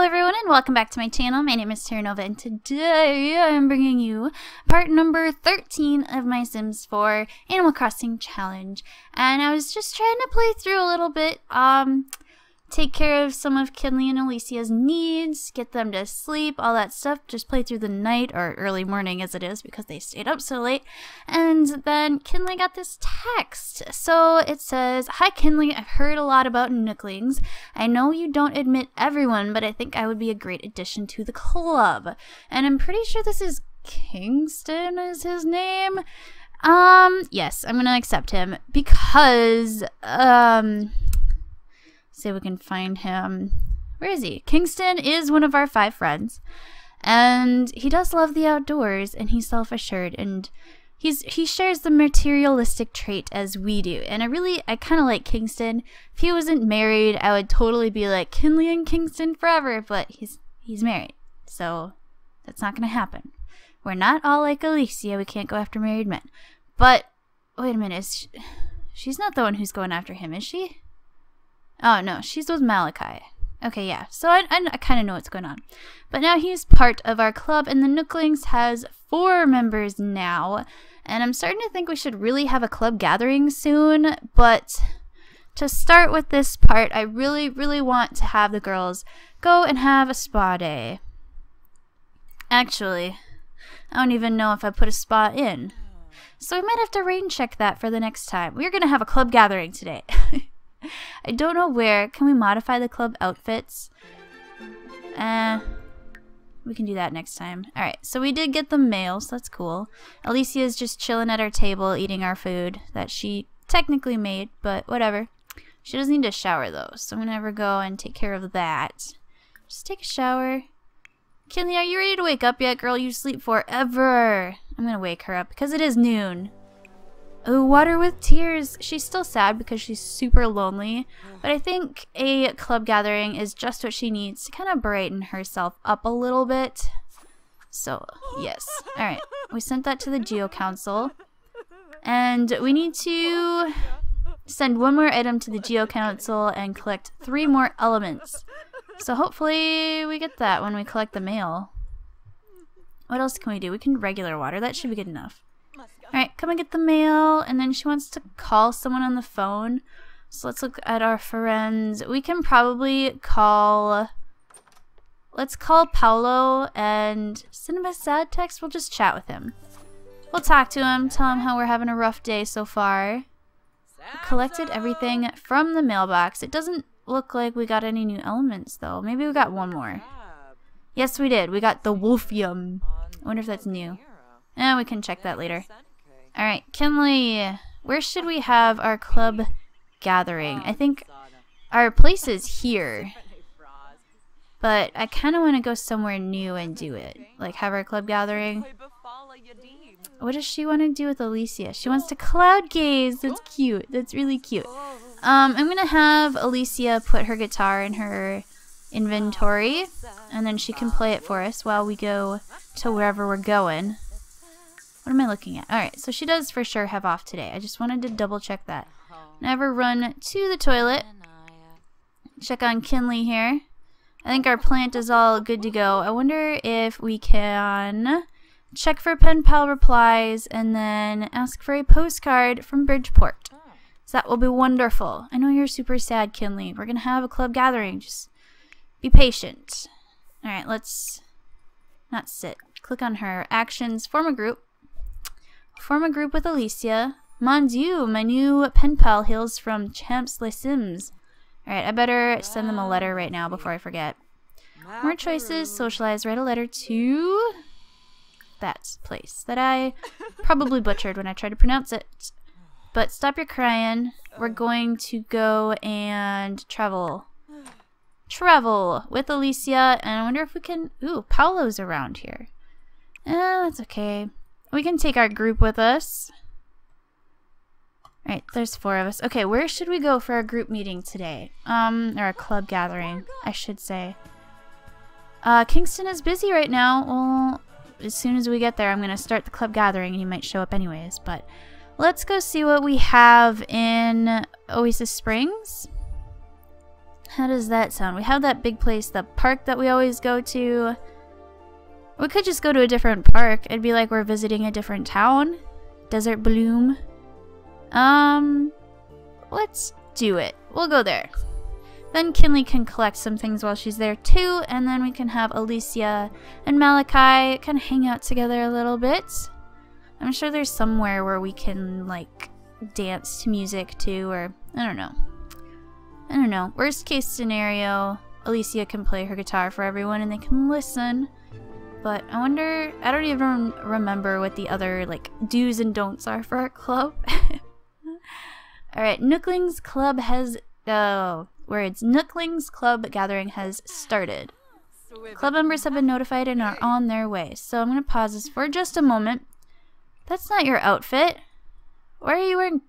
Hello everyone and welcome back to my channel. My name is Tara Nova and today I am bringing you part number 13 of my Sims 4 Animal Crossing challenge. And I was just trying to play through a little bit, um, take care of some of Kinley and Alicia's needs, get them to sleep, all that stuff. Just play through the night or early morning as it is because they stayed up so late. And then Kinley got this text. So it says, Hi Kinley, I've heard a lot about Nooklings. I know you don't admit everyone, but I think I would be a great addition to the club. And I'm pretty sure this is Kingston is his name. Um, yes, I'm gonna accept him because, um, if we can find him. Where is he? Kingston is one of our five friends. And he does love the outdoors and he's self-assured and he's he shares the materialistic trait as we do. And I really I kind of like Kingston. If he wasn't married, I would totally be like Kinley and Kingston forever, but he's he's married. So that's not going to happen. We're not all like Alicia. We can't go after married men. But wait a minute. She, she's not the one who's going after him, is she? Oh, no, she's with Malachi. Okay, yeah, so I, I, I kind of know what's going on. But now he's part of our club, and the Nooklings has four members now. And I'm starting to think we should really have a club gathering soon. But to start with this part, I really, really want to have the girls go and have a spa day. Actually, I don't even know if I put a spa in. So we might have to rain check that for the next time. We're going to have a club gathering today. I don't know where. Can we modify the club outfits? Uh, we can do that next time. Alright, so we did get the mail, so that's cool. Alicia is just chilling at our table eating our food that she technically made, but whatever. She doesn't need to shower though, so I'm gonna have her go and take care of that. Just take a shower. Kinley, are you ready to wake up yet, girl? You sleep forever. I'm gonna wake her up because it is noon. Water with tears. She's still sad because she's super lonely, but I think a club gathering is just what she needs to kind of brighten herself up a little bit. So, yes. Alright, we sent that to the Geo Council. And we need to send one more item to the Geo Council and collect three more elements. So hopefully we get that when we collect the mail. What else can we do? We can regular water. That should be good enough. Alright, come and get the mail. And then she wants to call someone on the phone. So let's look at our friends. We can probably call... Let's call Paulo and send him a sad text. We'll just chat with him. We'll talk to him, tell him how we're having a rough day so far. We collected everything from the mailbox. It doesn't look like we got any new elements, though. Maybe we got one more. Yes, we did. We got the Wolfium. I wonder if that's new. Eh, we can check that later. Alright, Kinley, where should we have our club gathering? I think our place is here. But I kind of want to go somewhere new and do it. Like have our club gathering. What does she want to do with Alicia? She wants to cloud gaze. That's cute. That's really cute. Um, I'm going to have Alicia put her guitar in her inventory. And then she can play it for us while we go to wherever we're going. What am I looking at? Alright, so she does for sure have off today. I just wanted to double check that. Never run to the toilet. Check on Kinley here. I think our plant is all good to go. I wonder if we can check for pen pal replies and then ask for a postcard from Bridgeport. So that will be wonderful. I know you're super sad, Kinley. We're going to have a club gathering. Just be patient. Alright, let's not sit. Click on her actions, form a group. Form a group with Alicia. Mon Dieu, my new pen pal hails from Champs Les Sims. Alright, I better send them a letter right now before I forget. More choices, socialize, write a letter to that place that I probably butchered when I tried to pronounce it. But stop your crying. We're going to go and travel. Travel with Alicia, and I wonder if we can... Ooh, Paulo's around here. Eh, that's okay. We can take our group with us. Right, there's four of us. Okay, where should we go for our group meeting today? Um, or a club gathering, I should say. Uh, Kingston is busy right now. Well, as soon as we get there, I'm going to start the club gathering and he might show up anyways. But let's go see what we have in Oasis Springs. How does that sound? We have that big place, the park that we always go to. We could just go to a different park. It'd be like we're visiting a different town. Desert Bloom. Um, let's do it. We'll go there. Then Kinley can collect some things while she's there too, and then we can have Alicia and Malachi kind of hang out together a little bit. I'm sure there's somewhere where we can, like, dance to music too, or I don't know. I don't know. Worst case scenario, Alicia can play her guitar for everyone and they can listen. But I wonder, I don't even remember what the other, like, do's and don'ts are for our club. Alright, Nooklings Club has, oh, words. Nooklings Club gathering has started. Club members have been notified and are on their way. So I'm going to pause this for just a moment. That's not your outfit. Why are you wearing...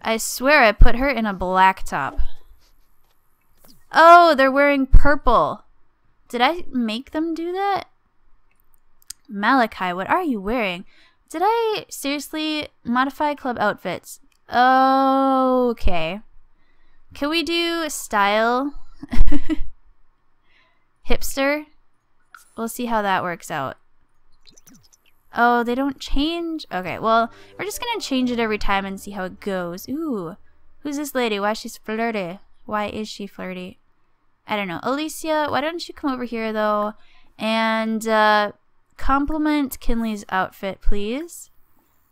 I swear I put her in a black top. Oh, they're wearing purple. Did I make them do that? Malachi, what are you wearing? Did I seriously modify club outfits? Okay. Can we do style? Hipster? We'll see how that works out. Oh, they don't change? Okay, well, we're just gonna change it every time and see how it goes. Ooh, who's this lady? Why she's flirty? Why is she flirty? I don't know. Alicia, why don't you come over here, though, and uh, compliment Kinley's outfit, please.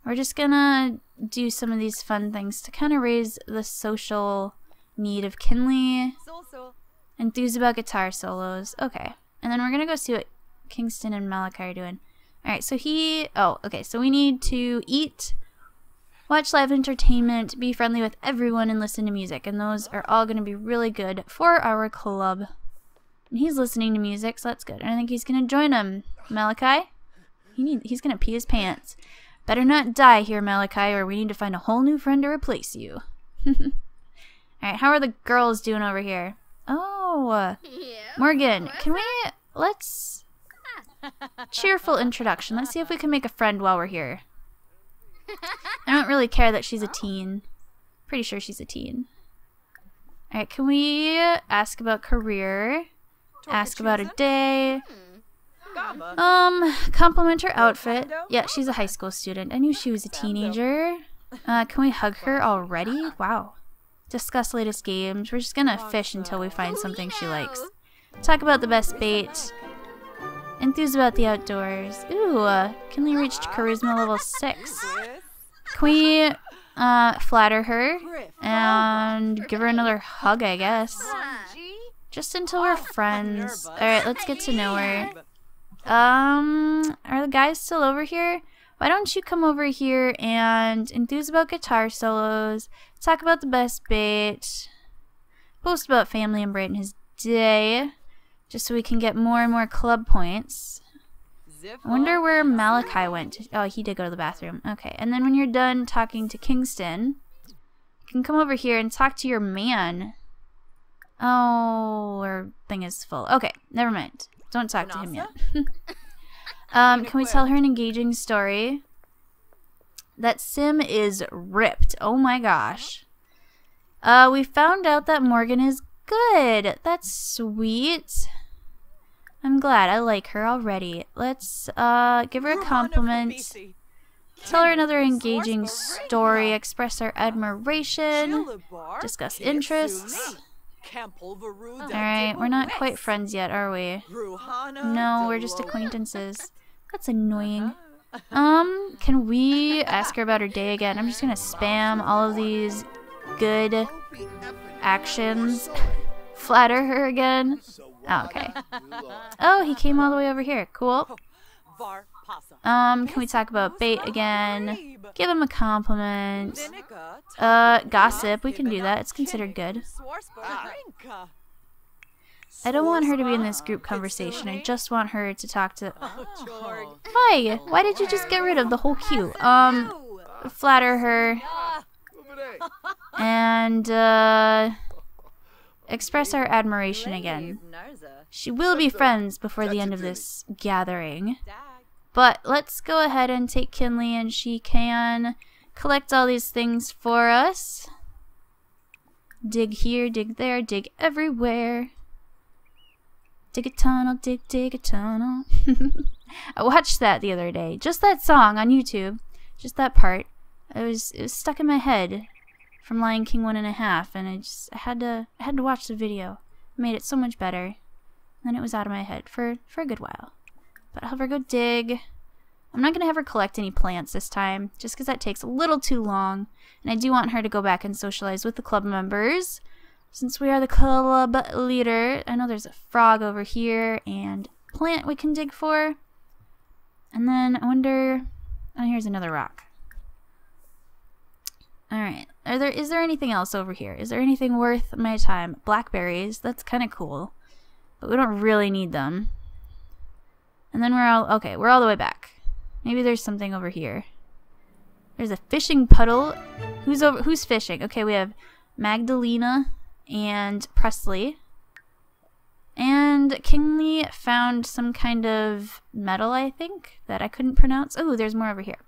We're just gonna do some of these fun things to kind of raise the social need of Kinley. Enthused about guitar solos. Okay. And then we're gonna go see what Kingston and Malachi are doing. Alright, so he... Oh, okay. So we need to eat, watch live entertainment, be friendly with everyone, and listen to music. And those are all going to be really good for our club. And he's listening to music, so that's good. And I think he's going to join him. Malachi? He need, he's going to pee his pants. Better not die here, Malachi, or we need to find a whole new friend to replace you. Alright, how are the girls doing over here? Oh, Morgan, can we... Let's Cheerful introduction. Let's see if we can make a friend while we're here. I don't really care that she's a teen. Pretty sure she's a teen. Alright, can we ask about career? Ask about a day. Um, compliment her outfit. Yeah, she's a high school student. I knew she was a teenager. Uh, can we hug her already? Wow. Discuss latest games. We're just gonna fish until we find something she likes. Talk about the best bait. Enthused about the outdoors. Ooh, uh, Kinley reached charisma level 6. Can we uh, flatter her and give her another hug, I guess? Just until we're friends. Alright, let's get to know her. Um, are the guys still over here? Why don't you come over here and enthuse about guitar solos, talk about the best bait, post about family and brighten his day. Just so we can get more and more club points. I wonder where Malachi went. Oh, he did go to the bathroom. Okay, and then when you're done talking to Kingston, you can come over here and talk to your man. Oh, our thing is full. Okay, never mind. Don't talk to him yet. um, can we tell her an engaging story? That sim is ripped. Oh my gosh. Uh, we found out that Morgan is good. That's sweet. I'm glad. I like her already. Let's uh, give her a compliment. Tell her another engaging story. Express our admiration. Discuss interests. Alright, we're not quite friends yet, are we? No, we're just acquaintances. That's annoying. Um, can we ask her about her day again? I'm just gonna spam all of these good actions. Flatter her again. Oh, okay. Oh, he came all the way over here. Cool. Um, can we talk about bait again? Give him a compliment. Uh, gossip. We can do that. It's considered good. I don't want her to be in this group conversation. I just want her to talk to... Hi! Why did you just get rid of the whole queue? Um, flatter her. And, uh... Express our admiration again. She will be friends before the end of this gathering. But let's go ahead and take Kinley and she can collect all these things for us. Dig here, dig there, dig everywhere. Dig a tunnel, dig, dig a tunnel. I watched that the other day. Just that song on YouTube. Just that part. It was it was stuck in my head from Lion King one and a half, and I just I had to I had to watch the video. It made it so much better. And then it was out of my head for for a good while. But have her go dig. I'm not gonna have her collect any plants this time, just because that takes a little too long. And I do want her to go back and socialize with the club members. Since we are the club leader, I know there's a frog over here and plant we can dig for. And then I wonder, oh, here's another rock. Alright, are there, is there anything else over here? Is there anything worth my time? Blackberries, that's kind of cool. But we don't really need them. And then we're all, okay, we're all the way back. Maybe there's something over here. There's a fishing puddle. Who's over, who's fishing? Okay, we have Magdalena and Presley. And Kingsley found some kind of metal, I think, that I couldn't pronounce. Oh, there's more over here.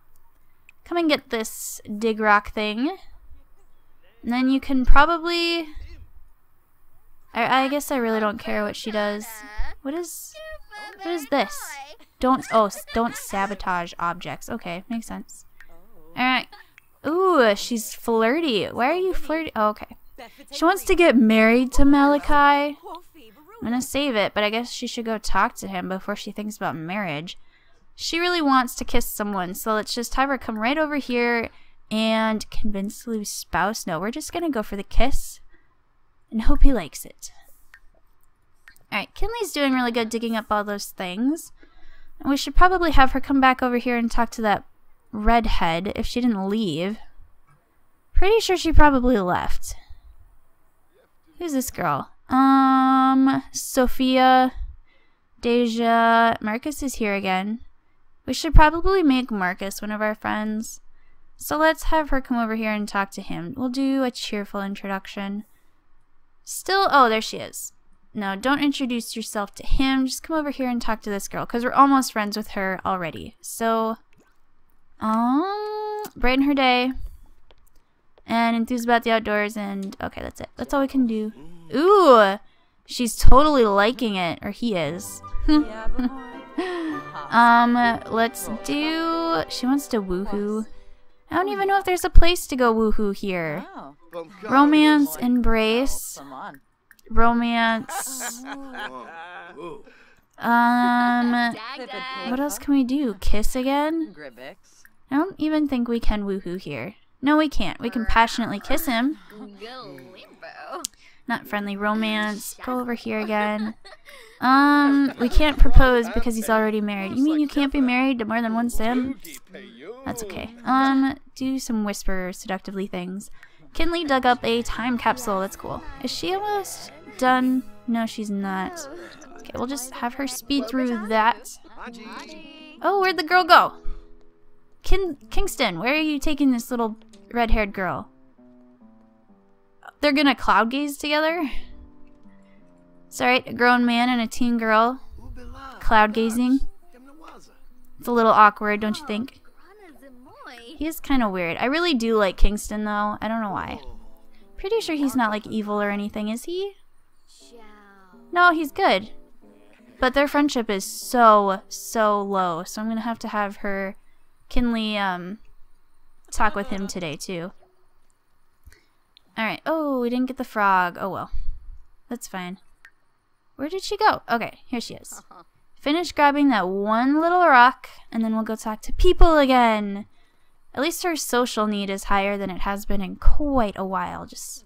Come and get this dig rock thing. And then you can probably... I, I guess I really don't care what she does. What is... What is this? Don't... Oh, don't sabotage objects. Okay, makes sense. Alright. Ooh, she's flirty. Why are you flirty? Oh, okay. She wants to get married to Malachi. I'm gonna save it, but I guess she should go talk to him before she thinks about marriage. She really wants to kiss someone, so let's just have her come right over here and convince Lou's spouse. No, we're just gonna go for the kiss and hope he likes it. Alright, Kinley's doing really good digging up all those things. We should probably have her come back over here and talk to that redhead if she didn't leave. Pretty sure she probably left. Who's this girl? Um, Sophia, Deja, Marcus is here again. We should probably make Marcus one of our friends. So let's have her come over here and talk to him. We'll do a cheerful introduction. Still, oh, there she is. No, don't introduce yourself to him. Just come over here and talk to this girl because we're almost friends with her already. So, um, brighten her day and enthused about the outdoors and okay that's it. That's all we can do. Ooh she's totally liking it or he is. Um let's do she wants to woohoo. I don't even know if there's a place to go woohoo here. Romance embrace romance um what else can we do kiss again I don't even think we can woohoo here no, we can't. We can passionately kiss him. Not friendly romance. Go over here again. Um, we can't propose because he's already married. You mean you can't be married to more than one sim? That's okay. Um, do some whisper seductively things. Kinley dug up a time capsule. That's cool. Is she almost done? No, she's not. Okay, we'll just have her speed through that. Oh, where'd the girl go? Kin Kingston, where are you taking this little red-haired girl? They're gonna cloud gaze together? It's alright, a grown man and a teen girl cloud gazing. It's a little awkward, don't you think? He is kind of weird. I really do like Kingston, though. I don't know why. Pretty sure he's not, like, evil or anything, is he? No, he's good. But their friendship is so, so low, so I'm gonna have to have her Kinley um, talk with him today, too. Alright. Oh, we didn't get the frog. Oh, well. That's fine. Where did she go? Okay, here she is. Finish grabbing that one little rock, and then we'll go talk to people again. At least her social need is higher than it has been in quite a while. Just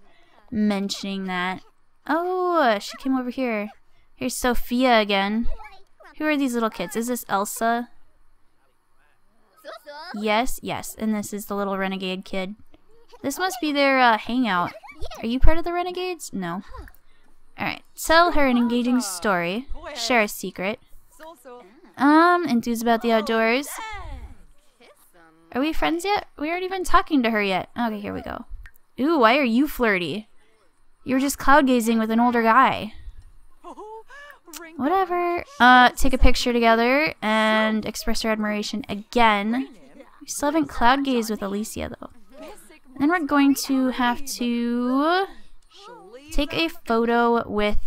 mentioning that. Oh, she came over here. Here's Sophia again. Who are these little kids? Is this Elsa? Yes, yes. And this is the little renegade kid. This must be their uh, hangout. Are you part of the renegades? No. Alright. Tell her an engaging story. Share a secret. Um, enthused about the outdoors. Are we friends yet? We aren't even talking to her yet. Okay, here we go. Ooh, why are you flirty? You were just cloud gazing with an older guy. Whatever. Uh, take a picture together and express your admiration again. We still haven't cloud gazed with Alicia though. then we're going to have to take a photo with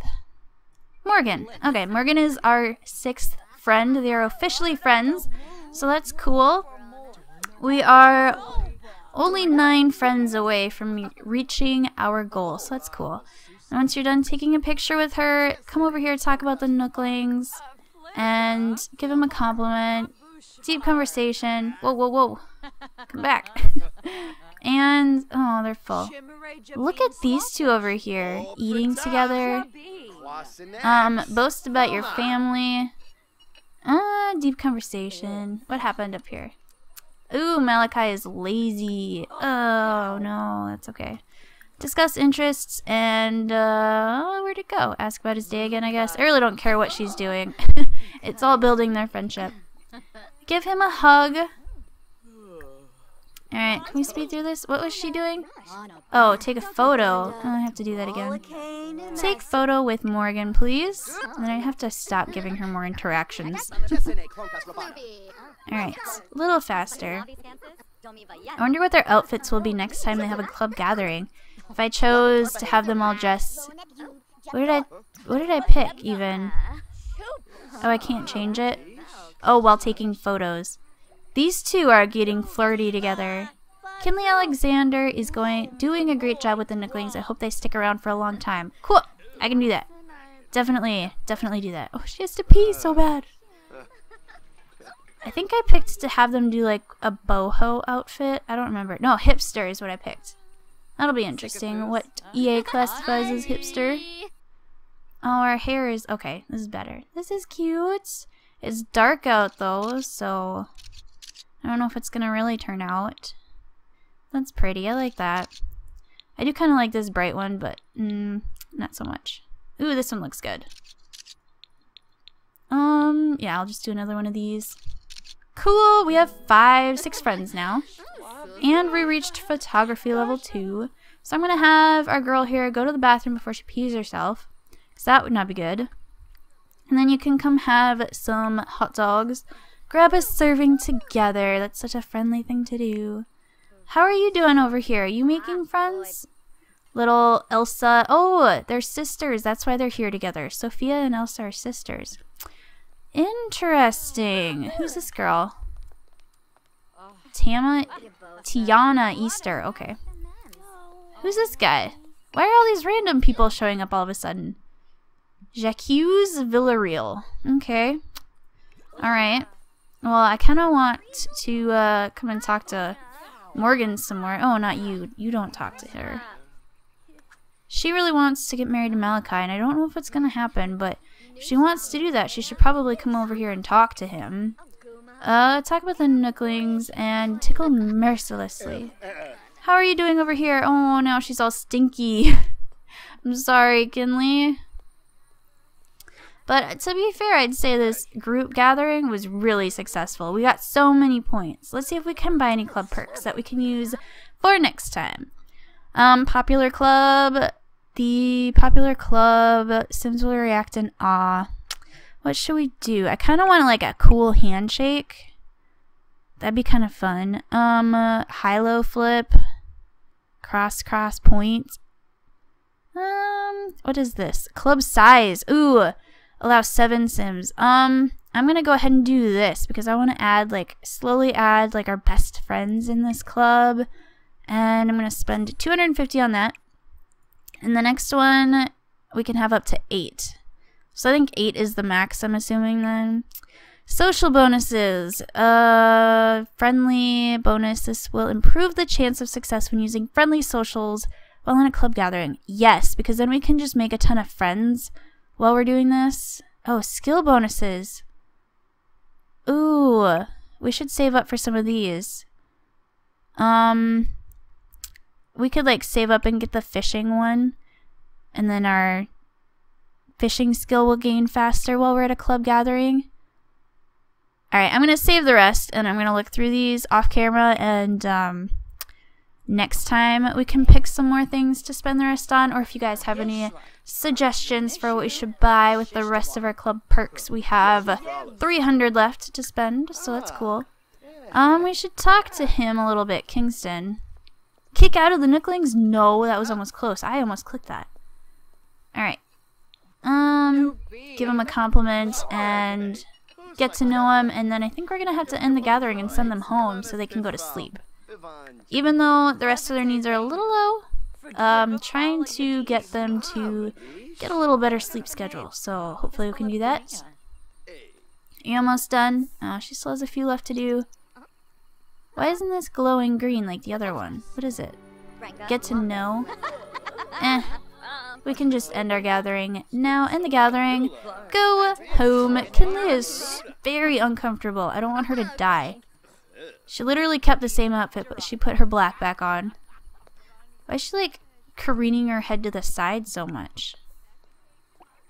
Morgan. Okay, Morgan is our sixth friend. They are officially friends, so that's cool. We are only nine friends away from reaching our goal, so that's cool. And once you're done taking a picture with her, come over here, talk about the Nooklings, and give him a compliment. Deep conversation. Whoa, whoa, whoa. Come back. and, oh, they're full. Look at these two over here, eating together. Um, boast about your family. Ah, uh, deep conversation. What happened up here? Ooh, Malachi is lazy. Oh, no, that's okay. Discuss interests and, uh, where'd it go? Ask about his day again, I guess. I really don't care what she's doing. it's all building their friendship. Give him a hug. Alright, can we speed through this? What was she doing? Oh, take a photo. Oh, I have to do that again. Take photo with Morgan, please. And then I have to stop giving her more interactions. Alright, a little faster. I wonder what their outfits will be next time they have a club gathering. If I chose to have them all dress... What did I... What did I pick, even? Oh, I can't change it? Oh, while taking photos. These two are getting flirty together. Kinley Alexander is going doing a great job with the Nooklings. I hope they stick around for a long time. Cool. I can do that. Definitely, definitely do that. Oh, she has to pee so bad. I think I picked to have them do like a boho outfit. I don't remember. No, hipster is what I picked. That'll be interesting. What EA classifies as hipster. Oh, our hair is... Okay, this is better. This is cute. It's dark out though, so I don't know if it's gonna really turn out. That's pretty. I like that. I do kind of like this bright one, but mm, not so much. Ooh, this one looks good. Um, yeah, I'll just do another one of these. Cool, we have five, six friends now. And we reached photography level two. So I'm gonna have our girl here go to the bathroom before she pees herself. Because that would not be good. And then you can come have some hot dogs Grab a serving together. That's such a friendly thing to do. How are you doing over here? Are you making friends? Little Elsa. Oh, they're sisters. That's why they're here together. Sophia and Elsa are sisters. Interesting. Who's this girl? Tama Tiana Easter. Okay. Who's this guy? Why are all these random people showing up all of a sudden? Jacques Villarreal. Okay. Alright. Well, I kind of want to uh, come and talk to Morgan some more. Oh, not you. You don't talk to her. She really wants to get married to Malachi, and I don't know if it's going to happen, but if she wants to do that, she should probably come over here and talk to him. Uh, talk about the Nooklings and tickle mercilessly. How are you doing over here? Oh, now she's all stinky. I'm sorry, Kinley. But to be fair, I'd say this group gathering was really successful. We got so many points. Let's see if we can buy any club perks that we can use for next time. Um, popular club. The popular club. Sims will react in awe. What should we do? I kind of want like a cool handshake. That'd be kind of fun. Um, uh, high-low flip. Cross, cross, point. Um, what is this? Club size. Ooh, allow seven sims. Um, I'm gonna go ahead and do this because I want to add like slowly add like our best friends in this club, and I'm gonna spend 250 on that. And the next one we can have up to eight. So I think eight is the max. I'm assuming then. Social bonuses. Uh, friendly bonus. This will improve the chance of success when using friendly socials while in a club gathering. Yes, because then we can just make a ton of friends while we're doing this. Oh, skill bonuses. Ooh, we should save up for some of these. Um, we could like save up and get the fishing one, and then our fishing skill will gain faster while we're at a club gathering. Alright, I'm going to save the rest, and I'm to look through these off camera, and um, next time we can pick some more things to spend the rest on, or if you guys have any suggestions for what we should buy with the rest of our club perks. We have 300 left to spend, so that's cool. Um, we should talk to him a little bit, Kingston. Kick out of the Nooklings? No, that was almost close. I almost clicked that. Alright. Um, give him a compliment and get to know him, and then I think we're gonna have to end the gathering and send them home so they can go to sleep. Even though the rest of their needs are a little low, um, trying to get them to get a little better sleep schedule. So hopefully we can do that. You almost done? Oh, she still has a few left to do. Why isn't this glowing green like the other one? What is it? Get to know? Eh. We can just end our gathering. Now, end the gathering. Go home. Kinley is very uncomfortable. I don't want her to die. She literally kept the same outfit, but she put her black back on. Why is she, like, careening her head to the side so much?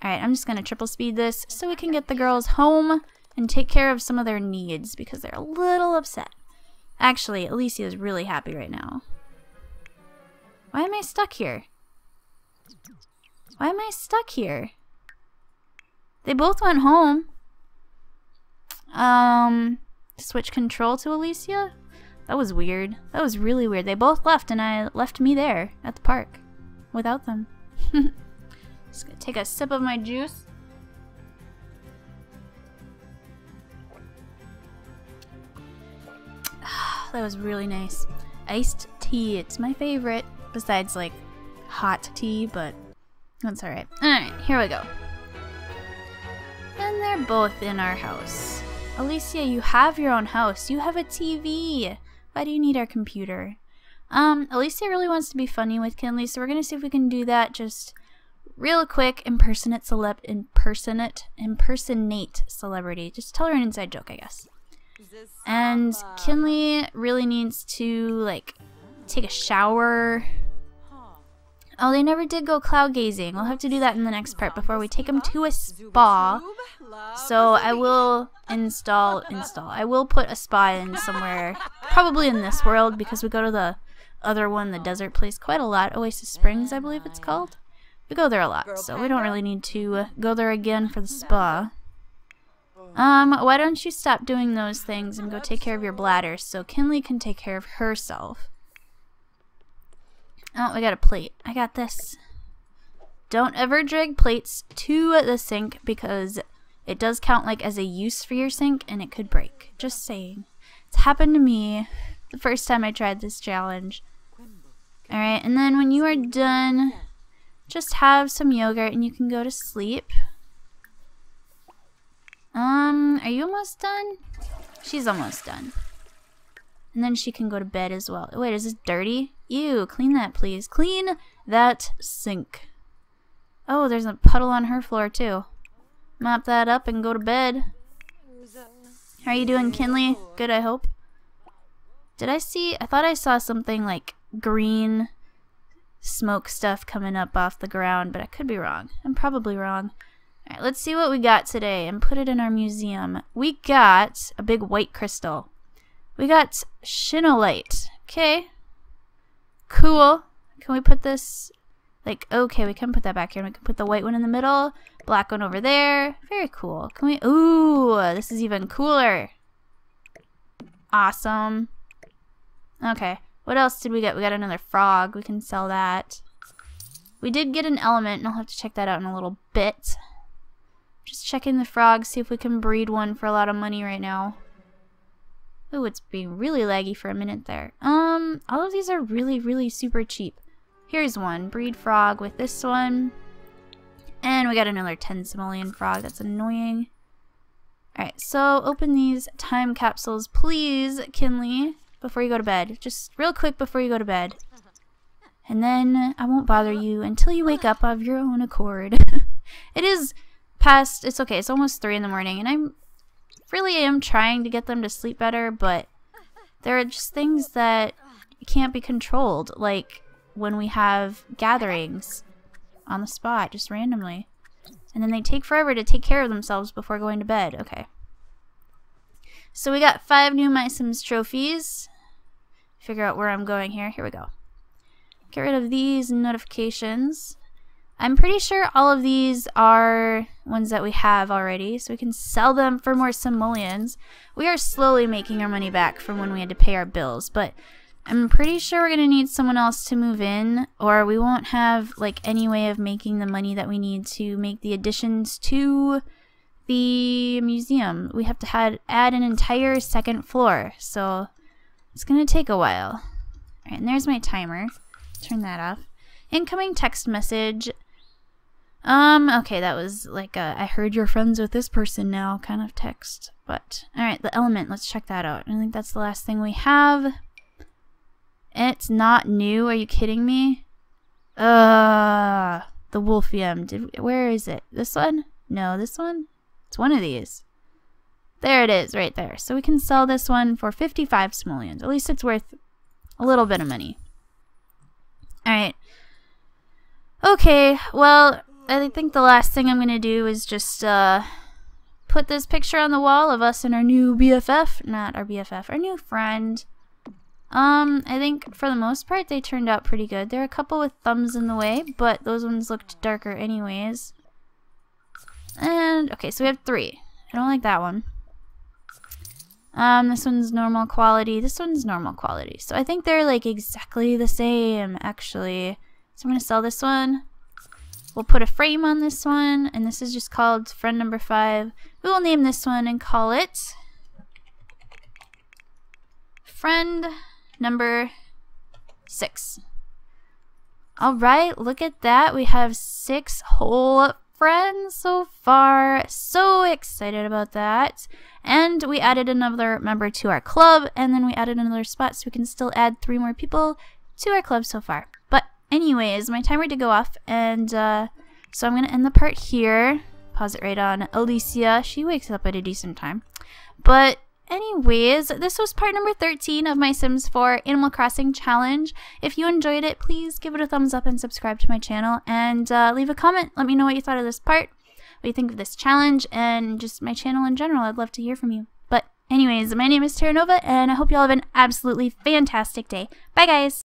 Alright, I'm just going to triple speed this so we can get the girls home and take care of some of their needs because they're a little upset. Actually, Alicia is really happy right now. Why am I stuck here? Why am I stuck here? They both went home. Um, switch control to Alicia? That was weird. That was really weird. They both left and I left me there at the park without them. Just gonna take a sip of my juice. that was really nice. Iced tea, it's my favorite. Besides, like, hot tea, but that's alright. Alright, here we go. And they're both in our house. Alicia, you have your own house. You have a TV. Why do you need our computer? Um, Alicia really wants to be funny with Kinley, so we're gonna see if we can do that just real quick. Impersonate celeb, impersonate, impersonate celebrity. Just tell her an inside joke, I guess. And Kinley really needs to like take a shower Oh, they never did go cloud gazing. We'll have to do that in the next part before we take them to a spa. So I will install, install. I will put a spa in somewhere, probably in this world, because we go to the other one, the desert place, quite a lot. Oasis Springs, I believe it's called. We go there a lot, so we don't really need to go there again for the spa. Um, why don't you stop doing those things and go take care of your bladder so Kinley can take care of herself. Oh, we got a plate. I got this. Don't ever drag plates to the sink because it does count like as a use for your sink and it could break. Just saying. It's happened to me the first time I tried this challenge. Alright, and then when you are done, just have some yogurt and you can go to sleep. Um, are you almost done? She's almost done. And then she can go to bed as well. Wait, is this dirty? Ew, clean that please. Clean that sink. Oh, there's a puddle on her floor too. Mop that up and go to bed. How are you doing, Kinley? Good, I hope. Did I see? I thought I saw something like green smoke stuff coming up off the ground, but I could be wrong. I'm probably wrong. Alright, let's see what we got today and put it in our museum. We got a big white crystal. We got Shinolite. Okay. Cool. Can we put this, like, okay, we can put that back here. We can put the white one in the middle, black one over there. Very cool. Can we, ooh, this is even cooler. Awesome. Okay. What else did we get? We got another frog. We can sell that. We did get an element, and I'll have to check that out in a little bit. Just checking the frogs, see if we can breed one for a lot of money right now. Ooh, it's being really laggy for a minute there. Um, all of these are really, really super cheap. Here's one. Breed frog with this one. And we got another 10 simoleon frog. That's annoying. Alright, so open these time capsules, please, Kinley, before you go to bed. Just real quick before you go to bed. And then I won't bother you until you wake up of your own accord. it is past, it's okay, it's almost 3 in the morning, and I'm really am trying to get them to sleep better, but there are just things that can't be controlled, like when we have gatherings on the spot, just randomly. And then they take forever to take care of themselves before going to bed. Okay. So we got five new My Sims trophies. Figure out where I'm going here. Here we go. Get rid of these notifications. I'm pretty sure all of these are ones that we have already, so we can sell them for more simoleons. We are slowly making our money back from when we had to pay our bills, but I'm pretty sure we're gonna need someone else to move in, or we won't have like any way of making the money that we need to make the additions to the museum. We have to had, add an entire second floor, so it's gonna take a while. Alright, and there's my timer. Turn that off. Incoming text message. Um, okay, that was like a I heard you're friends with this person now kind of text. But, alright, the element, let's check that out. I think that's the last thing we have. It's not new, are you kidding me? Uh, the Wolfium. Did, where is it? This one? No, this one? It's one of these. There it is, right there. So we can sell this one for 55 simoleons. At least it's worth a little bit of money. Alright. Okay, well, I think the last thing I'm going to do is just uh, put this picture on the wall of us and our new BFF. Not our BFF, our new friend. Um, I think for the most part they turned out pretty good. There are a couple with thumbs in the way, but those ones looked darker anyways. And, okay, so we have three. I don't like that one. Um, this one's normal quality. This one's normal quality. So I think they're like exactly the same, actually. So I'm going to sell this one. We'll put a frame on this one, and this is just called friend number five. We will name this one and call it friend number six. All right, look at that. We have six whole friends so far. So excited about that. And we added another member to our club, and then we added another spot so we can still add three more people to our club so far. But anyways, my timer did go off, and uh, so I'm going to end the part here. Pause it right on Alicia. She wakes up at a decent time. But anyways, this was part number 13 of my Sims 4 Animal Crossing challenge. If you enjoyed it, please give it a thumbs up and subscribe to my channel. And uh, leave a comment. Let me know what you thought of this part, what you think of this challenge, and just my channel in general. I'd love to hear from you. But anyways, my name is Tara Nova, and I hope you all have an absolutely fantastic day. Bye, guys!